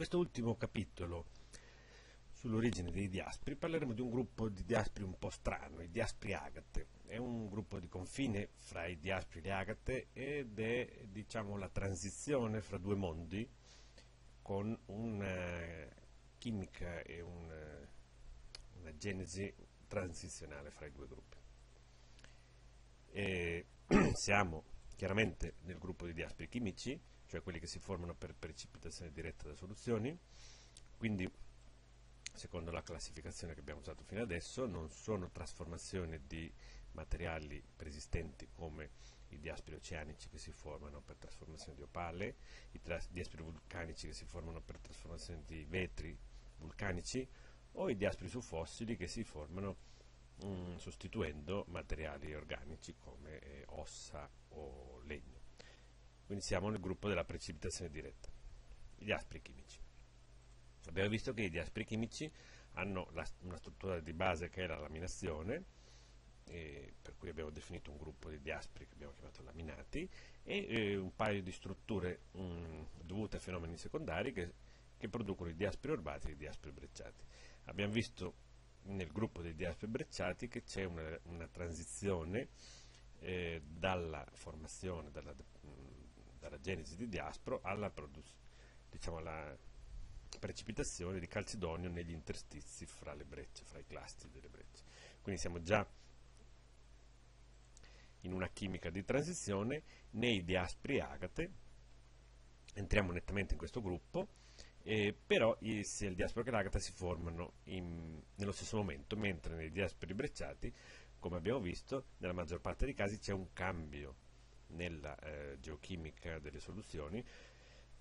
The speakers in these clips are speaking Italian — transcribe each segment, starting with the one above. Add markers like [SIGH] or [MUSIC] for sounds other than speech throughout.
questo ultimo capitolo sull'origine dei diaspri parleremo di un gruppo di diaspri un po' strano, i diaspri agate. È un gruppo di confine fra i diaspri e le agate ed è diciamo, la transizione fra due mondi con una chimica e una, una genesi transizionale fra i due gruppi. E [CLEARS THROAT] siamo chiaramente nel gruppo di diaspri chimici, cioè quelli che si formano per precipitazione diretta da soluzioni, quindi secondo la classificazione che abbiamo usato fino adesso, non sono trasformazioni di materiali preesistenti come i diaspri oceanici che si formano per trasformazione di opale, i diaspri vulcanici che si formano per trasformazione di vetri vulcanici o i diaspri su fossili che si formano mm, sostituendo materiali organici come eh, ossa o legno. Quindi siamo nel gruppo della precipitazione diretta, gli diaspri chimici. Abbiamo visto che i diaspri chimici hanno la, una struttura di base che è la laminazione, per cui abbiamo definito un gruppo di diaspri che abbiamo chiamato laminati, e eh, un paio di strutture mh, mm, dovute a fenomeni secondari che, che, producono i diaspri orbati e i diaspri brecciati. Abbiamo visto nel gruppo dei diaspri brecciati che c'è una, una, transizione eh, dalla formazione, dalla, mh, mm, dalla genesi di diaspro alla diciamo alla precipitazione di calcedonio negli interstizi fra le brecce, fra i cluster delle brecce. Quindi siamo già in una chimica di transizione nei diaspri agate, entriamo nettamente in questo gruppo, eh, però sia il diaspro che l'agata si formano in, nello stesso momento, mentre nei diaspri brecciati, come abbiamo visto, nella maggior parte dei casi c'è un cambio nella eh, geochimica delle soluzioni,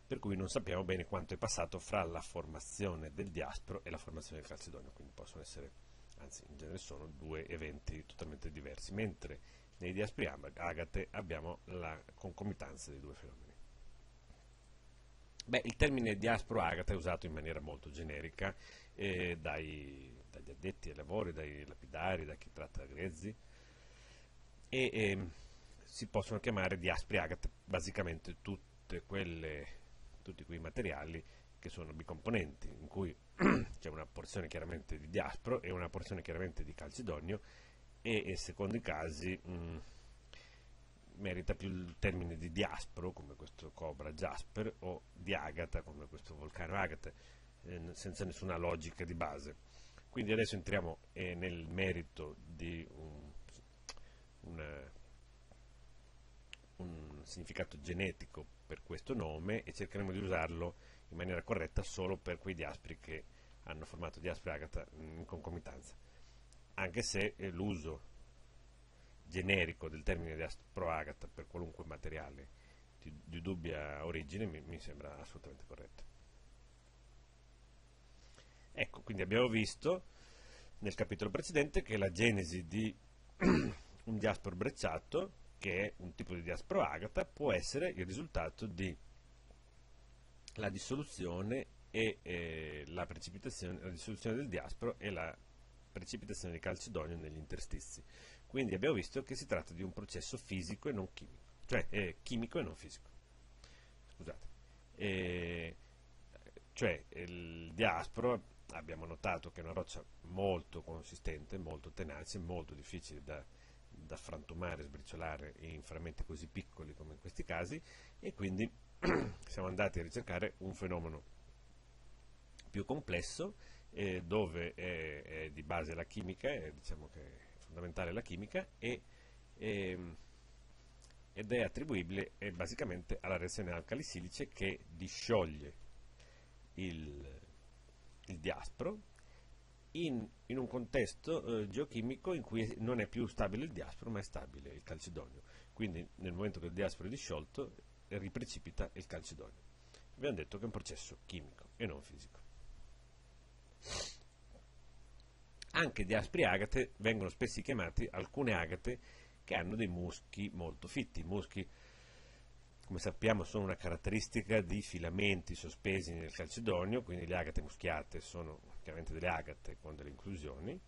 per cui non sappiamo bene quanto è passato fra la formazione del diaspro e la formazione del calcedonio, quindi possono essere, anzi in genere sono due eventi totalmente diversi, mentre nei diaspri agate abbiamo la concomitanza dei due fenomeni. Beh, il termine diaspro agata è usato in maniera molto generica eh, dai, dagli addetti ai lavori, dai lapidari, da chi tratta grezzi. E eh, si possono chiamare diaspri agate basicamente quelle tutti quei materiali che sono bicomponenti, in cui [CLEARS THROAT] c'è una porzione chiaramente di diaspro e una porzione chiaramente di calcedonio e, e secondo i casi mh, mm, merita più il termine di diaspro, come questo Cobra Jasper, o di agata, come questo vulcano agata, eh, senza nessuna logica di base. Quindi adesso entriamo eh, nel merito di un, una, un significato genetico per questo nome e cercheremo di usarlo in maniera corretta solo per quei diaspri che hanno formato diaspri agata in concomitanza. Anche se eh, l'uso generico del termine diaspro agata per qualunque materiale di, di dubbia origine mi, mi sembra assolutamente corretto. Ecco, quindi abbiamo visto nel capitolo precedente che la genesi di [CLEARS THROAT] un diaspro brecciato che è un tipo di diaspro agata, può essere il risultato di la dissoluzione e eh, la precipitazione, la dissoluzione del diaspro e la precipitazione di calcedonio negli interstizi. Quindi abbiamo visto che si tratta di un processo fisico e non chimico, cioè eh, chimico e non fisico. Scusate. Eh, cioè il diaspro abbiamo notato che è una roccia molto consistente, molto tenace, molto difficile da da frantumare, sbriciolare in frammenti così piccoli come in questi casi e quindi [CLEARS THROAT] siamo andati a ricercare un fenomeno più complesso eh, dove è, è, di base la chimica, è, diciamo che è fondamentale la chimica e, e, ehm, ed è attribuibile è basicamente alla reazione alcalisilice che discioglie il, il diaspro in, in un contesto eh, geochimico in cui non è più stabile il diaspro ma è stabile il calcedonio. Quindi nel momento che il diaspro è disciolto riprecipita il calcedonio. Abbiamo detto che è un processo chimico e non fisico. Anche diaspri agate vengono spesso chiamati alcune agate che hanno dei muschi molto fitti, muschi come sappiamo sono una caratteristica di filamenti sospesi nel calcedonio, quindi le agate muschiate sono chiaramente delle agate con delle inclusioni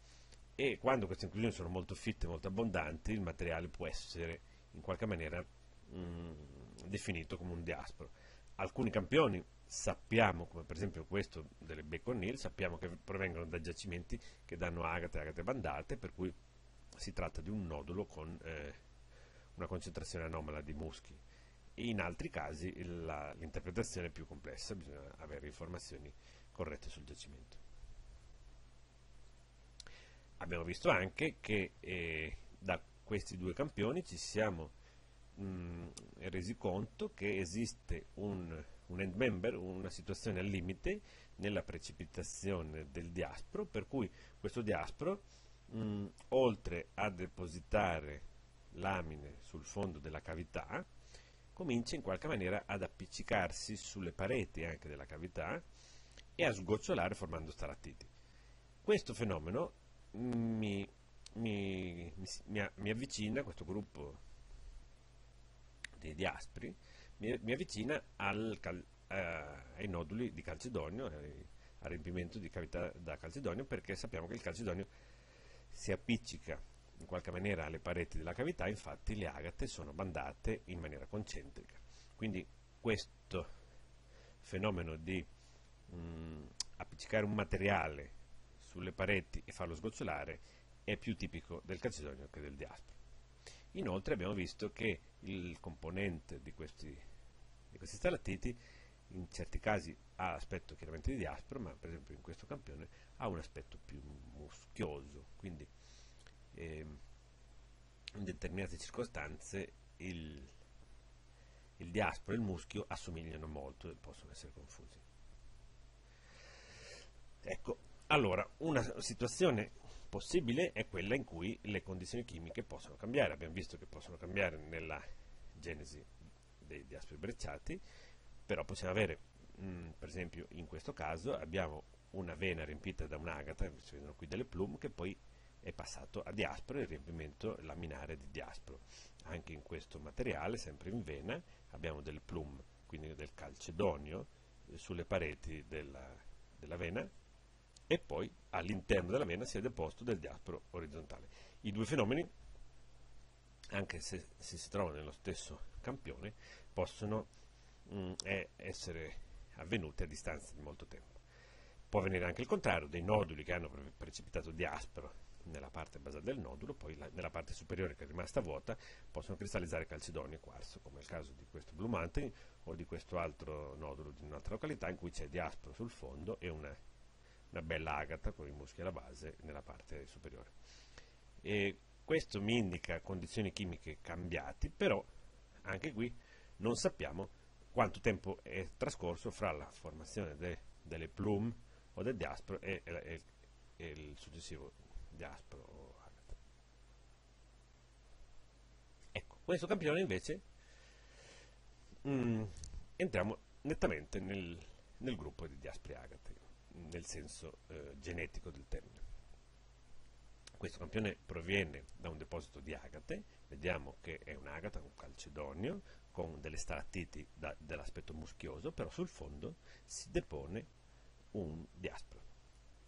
e quando queste inclusioni sono molto fitte, molto abbondanti, il materiale può essere in qualche maniera mh, mm, definito come un diaspro. Alcuni campioni sappiamo, come per esempio questo delle Bacon Hill, sappiamo che provengono da giacimenti che danno agate e agate bandate, per cui si tratta di un nodulo con eh, una concentrazione anomala di muschi. In altri casi l'interpretazione è più complessa, bisogna avere informazioni corrette sul giacimento. Abbiamo visto anche che eh, da questi due campioni ci siamo mh, mm, resi conto che esiste un, un end member, una situazione al limite nella precipitazione del diaspro, per cui questo diaspro, mh, oltre a depositare lamine sul fondo della cavità, comincia in qualche maniera ad appiccicarsi sulle pareti anche della cavità e a sgocciolare formando stalattiti. Questo fenomeno mi, mi, mi, mi avvicina, questo gruppo di diaspri, mi, mi avvicina al, eh, ai noduli di calcedonio, ai, al riempimento di cavità da calcedonio, perché sappiamo che il calcedonio si appiccica in qualche maniera alle pareti della cavità, infatti le agate sono bandate in maniera concentrica. Quindi questo fenomeno di mh, mm, appiccicare un materiale sulle pareti e farlo sgocciolare è più tipico del calcedonio che del diaspro. Inoltre abbiamo visto che il componente di questi, di questi stalattiti in certi casi ha aspetto chiaramente di diaspro, ma per esempio in questo campione ha un aspetto più muschioso, quindi eh, in determinate circostanze il, il diaspro e il muschio assomigliano molto e possono essere confusi. Ecco, allora, una situazione possibile è quella in cui le condizioni chimiche possono cambiare. Abbiamo visto che possono cambiare nella genesi dei diaspori brecciati, però possiamo avere, mh, mm, per esempio in questo caso, abbiamo una vena riempita da un'agata, si vedono qui delle plume, che poi è passato a diaspro il riempimento laminare di diaspro. Anche in questo materiale, sempre in vena, abbiamo delle plume, quindi del calcedonio, eh, sulle pareti della, della vena e poi all'interno della vena si è deposto del diaspro orizzontale. I due fenomeni, anche se, se si trovano nello stesso campione, possono mh, mm, essere avvenuti a distanza di molto tempo. Può avvenire anche il contrario, dei noduli che hanno precipitato diaspro nella parte basale del nodulo, poi la, nella parte superiore che è rimasta vuota possono cristallizzare calcedonio e quarzo, come è il caso di questo Blue Mountain o di questo altro nodulo di un'altra località in cui c'è diaspro sul fondo e una una bella agata con i muschi alla base nella parte superiore. E questo mi indica condizioni chimiche cambiate, però anche qui non sappiamo quanto tempo è trascorso fra la formazione de, delle plume o del diaspro e, e, e il successivo diaspro o agata. Ecco, questo campione invece mm, entriamo nettamente nel, nel gruppo di diaspri agate nel senso eh, genetico del termine. Questo campione proviene da un deposito di agate, vediamo che è un'agata, un calcedonio, con delle stalattiti dell'aspetto muschioso, però sul fondo si depone un diaspro.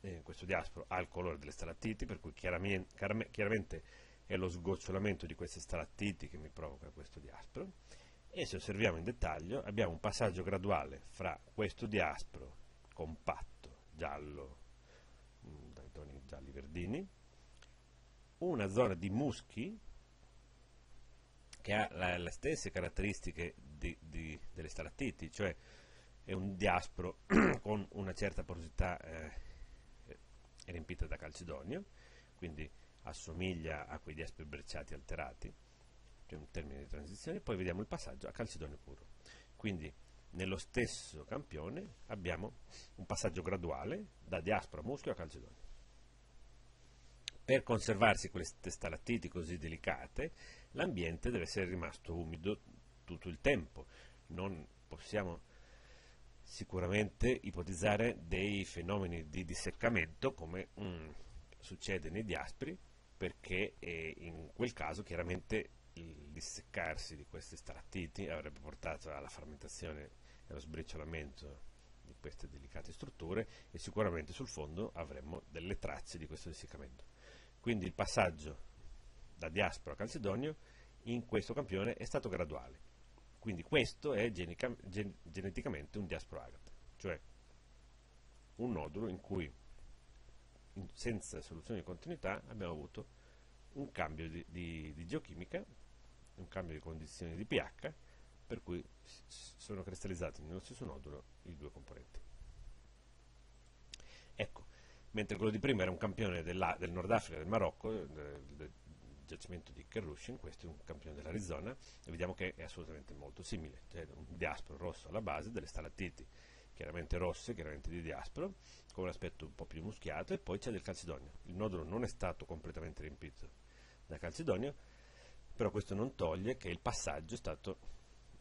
Eh, questo diaspro ha il colore delle stalattiti, per cui chiaramente, chiaramente è lo sgocciolamento di queste stalattiti che mi provoca questo diaspro. E se osserviamo in dettaglio abbiamo un passaggio graduale fra questo diaspro compatto giallo, mm, dai toni gialli verdini, una zona di muschi che ha la, le stesse caratteristiche di, di, delle stalattiti, cioè è un diaspro [CLEARS THROAT] con una certa porosità eh, riempita da calcedonio, quindi assomiglia a quei diaspri brecciati alterati, che è un termine di transizione, poi vediamo il passaggio a calcedonio puro. Quindi nello stesso campione abbiamo un passaggio graduale da diaspora muschio a calcedonio. Per conservarsi queste stalattiti così delicate, l'ambiente deve essere rimasto umido tutto il tempo. Non possiamo sicuramente ipotizzare dei fenomeni di disseccamento come mm, succede nei diaspri, perché eh, in quel caso chiaramente il disseccarsi di questi stalattiti avrebbe portato alla frammentazione e lo sbriciolamento di queste delicate strutture e sicuramente sul fondo avremmo delle tracce di questo dessiccamento. Quindi il passaggio da diaspora a calcedonio in questo campione è stato graduale. Quindi questo è genica, gen, geneticamente un diasporoagate, cioè un nodulo in cui in, senza soluzione di continuità abbiamo avuto un cambio di, di, di geochimica, un cambio di condizioni di pH, per cui sono cristallizzati nello stesso nodulo i due componenti. Ecco, mentre quello di prima era un campione del Nord Africa, del Marocco, del, del giacimento di Kerushin, questo è un campione dell'Arizona, e vediamo che è assolutamente molto simile, cioè un diaspro rosso alla base, delle stalattiti chiaramente rosse, chiaramente di diaspro, con un aspetto un po' più muschiato, e poi c'è del calcedonio. Il nodulo non è stato completamente riempito da calcedonio, però questo non toglie che il passaggio è stato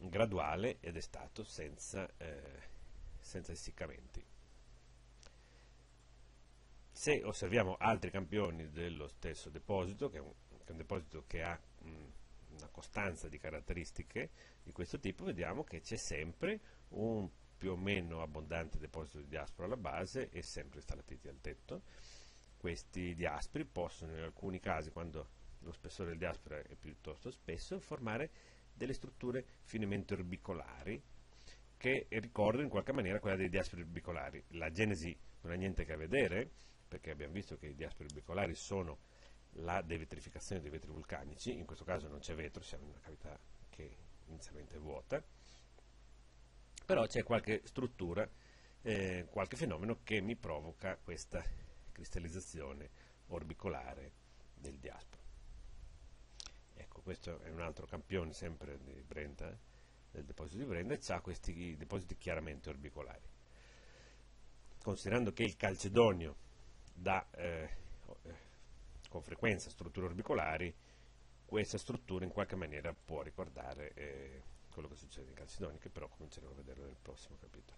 graduale ed è stato senza, eh, senza essiccamenti. Se osserviamo altri campioni dello stesso deposito, che è un, un deposito che ha mh, una costanza di caratteristiche di questo tipo, vediamo che c'è sempre un più o meno abbondante deposito di diaspora alla base e sempre stalatiti al tetto. Questi diaspri possono in alcuni casi, quando lo spessore del diaspora è piuttosto spesso, formare delle strutture finemente orbicolari che ricordano in qualche maniera quella dei diaspri orbicolari. La genesi non ha niente a che vedere, perché abbiamo visto che i diaspri orbicolari sono la devetrificazione dei vetri vulcanici, in questo caso non c'è vetro, siamo in una cavità che inizialmente è vuota, però c'è qualche struttura, eh, qualche fenomeno che mi provoca questa cristallizzazione orbicolare del diaspro. Questo è un altro campione sempre di Brenta, del deposito di Brenta, e ha questi depositi chiaramente orbicolari. Considerando che il calcedonio dà eh, con frequenza strutture orbicolari, questa struttura in qualche maniera può ricordare eh, quello che succede in Calcedoni, che però cominceremo a vedere nel prossimo capitolo.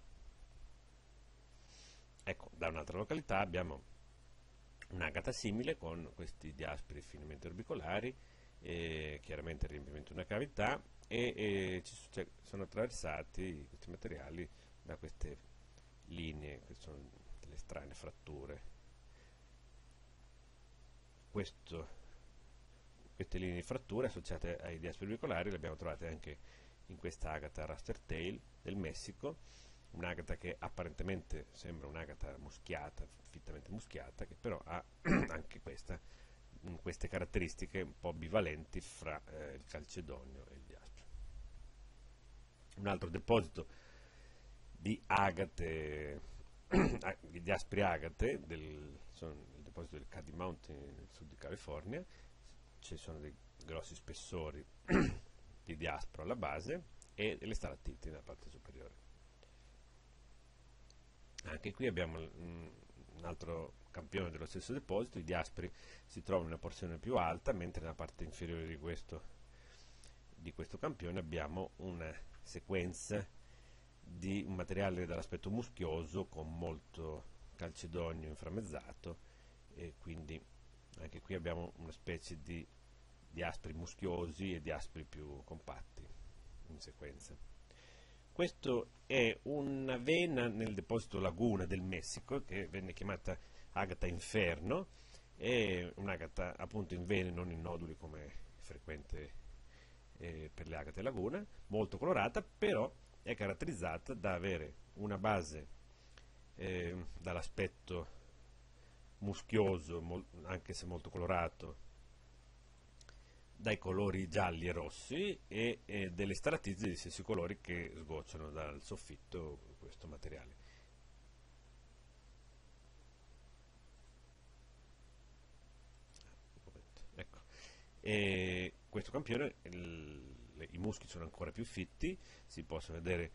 Ecco, da un'altra località abbiamo un'agata simile con questi diaspri finemente orbicolari, e chiaramente il riempimento di una cavità e, e ci, cioè, sono attraversati questi materiali da queste linee, che sono delle strane fratture. Questo, queste linee di fratture associate ai diaspri orbicolari le abbiamo trovate anche in questa agata Raster Tail del Messico, un'agata che apparentemente sembra un'agata muschiata, fittamente muschiata, che però ha [CLEARS THROAT] anche questa, queste caratteristiche un po' bivalenti fra eh, il calcedonio e il diaspro. Un altro deposito di agate, [CLEARS THROAT] di diaspri agate, del, il deposito del Caddy Mountain nel sud di California, ci sono dei grossi spessori [CLEARS THROAT] di diaspora alla base e le stalattiti nella parte superiore. Anche qui abbiamo un altro campione dello stesso deposito, i diaspri si trovano in una porzione più alta, mentre nella parte inferiore di questo, di questo campione abbiamo una sequenza di un materiale dall'aspetto muschioso con molto calcedonio inframmezzato e quindi anche qui abbiamo una specie di di aspri muschiosi e di aspri più compatti in sequenza. Questo è una vena nel deposito Laguna del Messico che venne chiamata agata inferno, è un'agata appunto in vene, non in noduli come è frequente eh, per le agate laguna, molto colorata, però è caratterizzata da avere una base eh, dall'aspetto muschioso, anche se molto colorato, dai colori gialli e rossi e, e delle staratizze di stessi colori che sgocciano dal soffitto questo materiale. Ecco. E questo campione, il, i muschi sono ancora più fitti, si possono vedere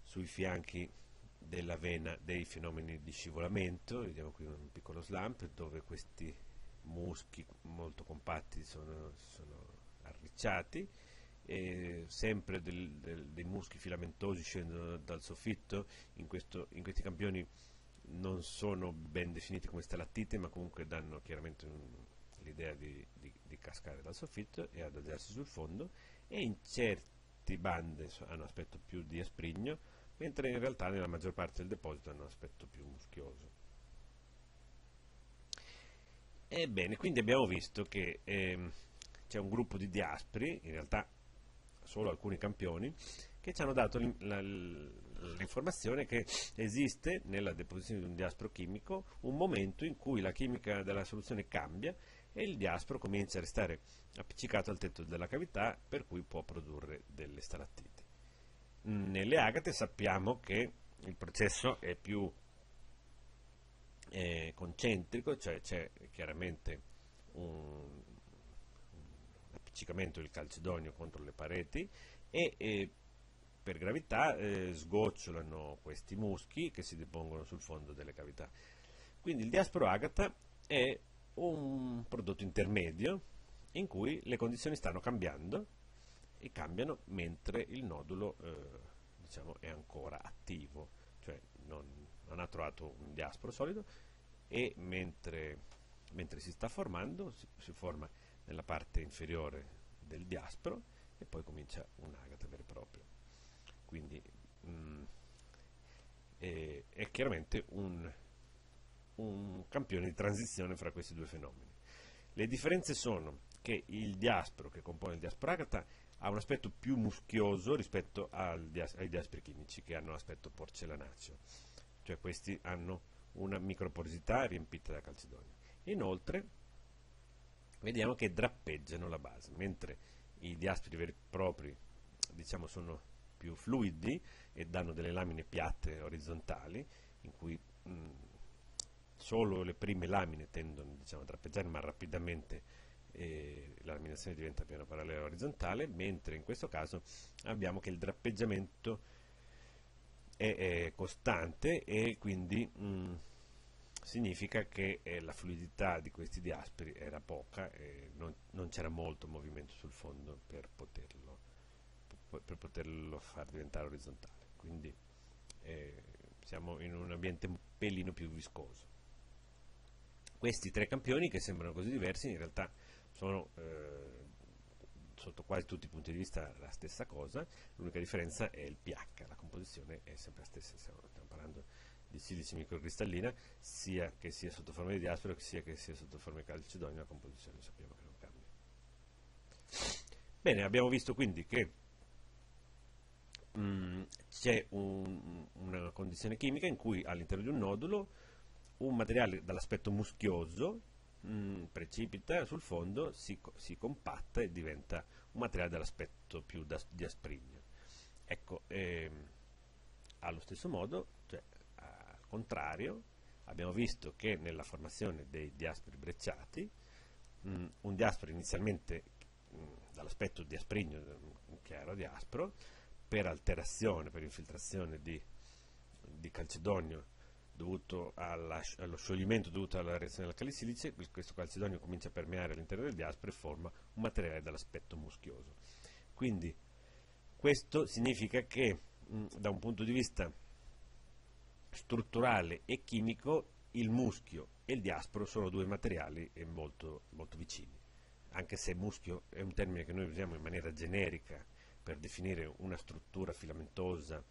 sui fianchi della vena dei fenomeni di scivolamento, vediamo qui un piccolo slump dove questi muschi molto compatti sono, sono arricciati, sempre del, del, dei muschi filamentosi scendono dal soffitto, in, questo, in, questi campioni non sono ben definiti come stalattite, ma comunque danno chiaramente l'idea di, cascare dal soffitto e adagiarsi sul fondo, e in certi bande hanno aspetto più di asprigno, mentre in realtà nella maggior parte del deposito hanno aspetto più muschioso. Ebbene, quindi abbiamo visto che ehm, c'è un gruppo di diaspri, in realtà solo alcuni campioni, che ci hanno dato l'informazione che esiste nella deposizione di un diaspro chimico un momento in cui la chimica della soluzione cambia e il diaspro comincia a restare appiccicato al tetto della cavità per cui può produrre delle stalattiti. Nelle agate sappiamo che il processo è più eh, concentrico, cioè c'è chiaramente un, appiccicamento del calcedonio contro le pareti e, e per gravità eh, sgocciolano questi muschi che si depongono sul fondo delle cavità. Quindi il diasporo agata è un prodotto intermedio in cui le condizioni stanno cambiando e cambiano mentre il nodulo eh, diciamo, è ancora attivo, cioè non, non, ha trovato un diasporo solido e mentre, mentre si sta formando si, si forma nella parte inferiore del diasporo e poi comincia un'agata vera e propria quindi mh, mm, è, è, chiaramente un, un campione di transizione fra questi due fenomeni. Le differenze sono che il diaspro che compone il diaspro agata ha un aspetto più muschioso rispetto dias ai diaspri chimici che hanno aspetto porcellanaceo, cioè questi hanno una microporosità riempita da calcedonio. Inoltre vediamo che drappeggiano la base, mentre i diaspri veri e propri diciamo, sono più fluidi e danno delle lamine piatte orizzontali in cui mh, solo le prime lamine tendono diciamo, a drappeggiare ma rapidamente eh, la laminazione diventa piano parallela orizzontale mentre in questo caso abbiamo che il drappeggiamento è, è costante e quindi mh, significa che eh, la fluidità di questi diasperi era poca e non, non c'era molto movimento sul fondo per poterlo per poterlo far diventare orizzontale. Quindi eh, siamo in un ambiente un pelino più viscoso. Questi tre campioni che sembrano così diversi in realtà sono eh, sotto quasi tutti i punti di vista la stessa cosa, l'unica differenza è il pH, la composizione è sempre la stessa, stiamo, parlando di silice microcristallina, sia che sia sotto forma di diasporo sia che sia sotto forma di calcedonio, la composizione sappiamo che non cambia. Bene, abbiamo visto quindi che Mm, c'è un, una condizione chimica in cui all'interno di un nodulo un materiale dall'aspetto muschioso mh, mm, precipita sul fondo, si, si, compatta e diventa un materiale dall'aspetto più da, di asprigno. Ecco, ehm, allo stesso modo, cioè, al contrario, abbiamo visto che nella formazione dei diaspori brecciati, mh, mm, un diasporo inizialmente dall'aspetto di asprigno, chiaro diaspro, per alterazione, per infiltrazione di, di calcedonio dovuto alla, allo scioglimento dovuto alla reazione del silice, questo calcedonio comincia a permeare all'interno del diaspro e forma un materiale dall'aspetto muschioso. Quindi questo significa che mh, da un punto di vista strutturale e chimico il muschio e il diaspro sono due materiali molto, molto vicini, anche se muschio è un termine che noi usiamo in maniera generica per definire una struttura filamentosa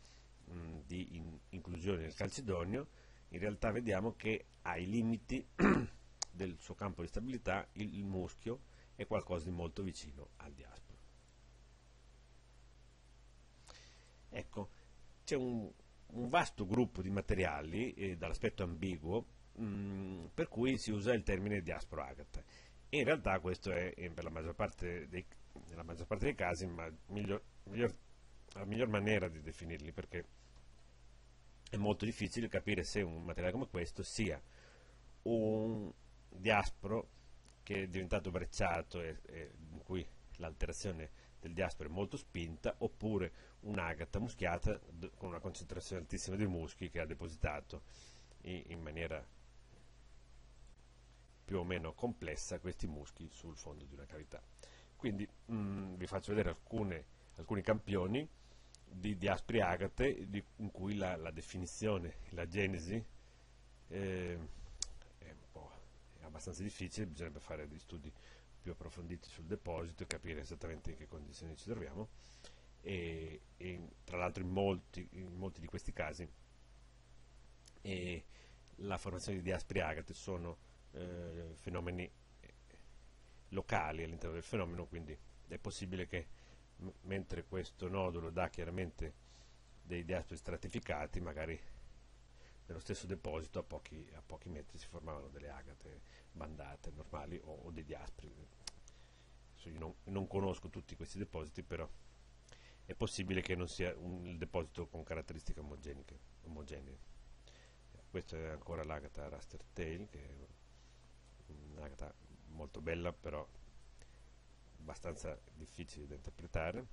mh, di in, inclusione del calcedonio, in realtà vediamo che ai limiti [CLEARS THROAT] del suo campo di stabilità il, muschio è qualcosa di molto vicino al diasporo. Ecco, c'è un, un, vasto gruppo di materiali eh, dall'aspetto ambiguo mh, per cui si usa il termine diasporo agata. In realtà questo è, per la maggior parte dei, nella maggior parte dei casi, ma miglior, miglior, la miglior maniera di definirli perché è molto difficile capire se un materiale come questo sia un diaspro che è diventato brecciato e, e in cui l'alterazione del diasporo è molto spinta oppure un'agata muschiata con una concentrazione altissima di muschi che ha depositato in, in maniera più o meno complessa questi muschi sul fondo di una cavità. Quindi mh, mm, vi faccio vedere alcune, alcuni campioni di, di aspri agate di, in cui la, la, definizione, la genesi eh, è, è, abbastanza difficile, bisognerebbe fare degli studi più approfonditi sul deposito e capire esattamente in che condizioni ci troviamo. E, e tra l'altro in molti, in molti, di questi casi la formazione di aspri agate sono eh, fenomeni locali all'interno del fenomeno, quindi è possibile che Mentre questo nodulo dà chiaramente dei diaspori stratificati, magari nello stesso deposito a pochi, a pochi metri si formavano delle agate bandate normali o, o dei diaspri. io non, non, conosco tutti questi depositi, però è possibile che non sia un, il deposito con caratteristiche omogenee. Questa è ancora l'agata Raster Tail, che è un'agata molto bella, però abbastanza difficile da interpretare.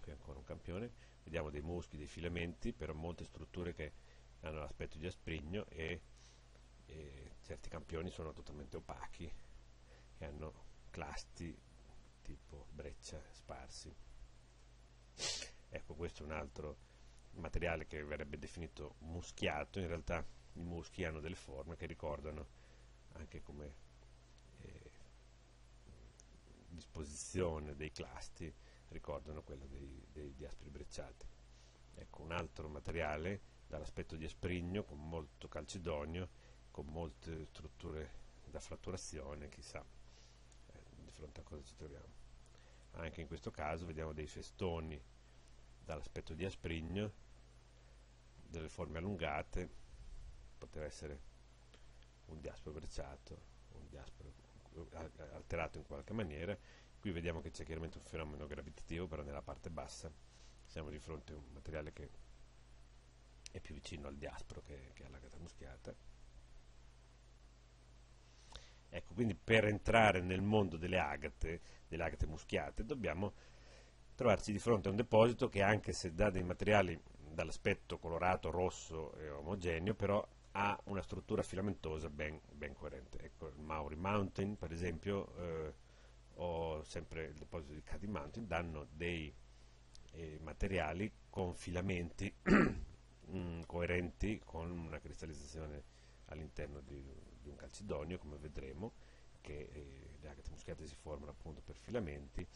Qui ancora un campione. Vediamo dei muschi, dei filamenti, però molte strutture che hanno l'aspetto di asprigno e, e certi campioni sono totalmente opachi e hanno clasti tipo breccia sparsi. Ecco, questo è un altro materiale che verrebbe definito muschiato, in realtà i muschi hanno delle forme che ricordano anche come disposizione dei clasti, ricordano quello dei, dei diaspri brecciati. Ecco, un altro materiale dall'aspetto di Esprigno, con molto calcedonio, con molte strutture da fratturazione, chissà eh, di fronte a cosa ci troviamo. Anche in questo caso vediamo dei festoni dall'aspetto di Asprigno, delle forme allungate, poteva essere un diaspro brecciato, un diaspro alterato in qualche maniera. Qui vediamo che c'è chiaramente un fenomeno gravitativo, però nella parte bassa siamo di fronte a un materiale che è più vicino al diaspro che, che all'agata muschiata. Ecco, quindi per entrare nel mondo delle agate, delle agate muschiate, dobbiamo trovarci di fronte a un deposito che anche se dà dei materiali dall'aspetto colorato, rosso e omogeneo, però ha una struttura filamentosa ben, ben coerente. Ecco, il Maori Mountain, per esempio, eh, o sempre il deposito di Caddy Mountain, danno dei eh, materiali con filamenti [CLEARS THROAT] mm, coerenti con una cristallizzazione all'interno di, di, un calcidonio, come vedremo, che eh, le agate muschiate si formano appunto per filamenti,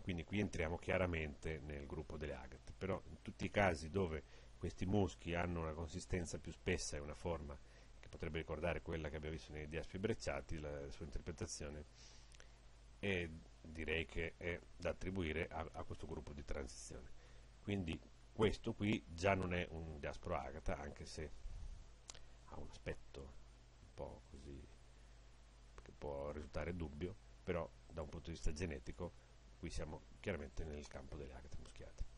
quindi qui entriamo chiaramente nel gruppo delle agate, però in tutti i casi dove questi muschi hanno una consistenza più spessa e una forma che potrebbe ricordare quella che abbiamo visto nei diaspi brecciati, la sua interpretazione è, direi che è da attribuire a, a questo gruppo di transizione. Quindi questo qui già non è un diaspro agata, anche se ha un aspetto un po' così che può risultare dubbio, però da un punto di vista genetico qui siamo chiaramente nel campo delle agate muschiate.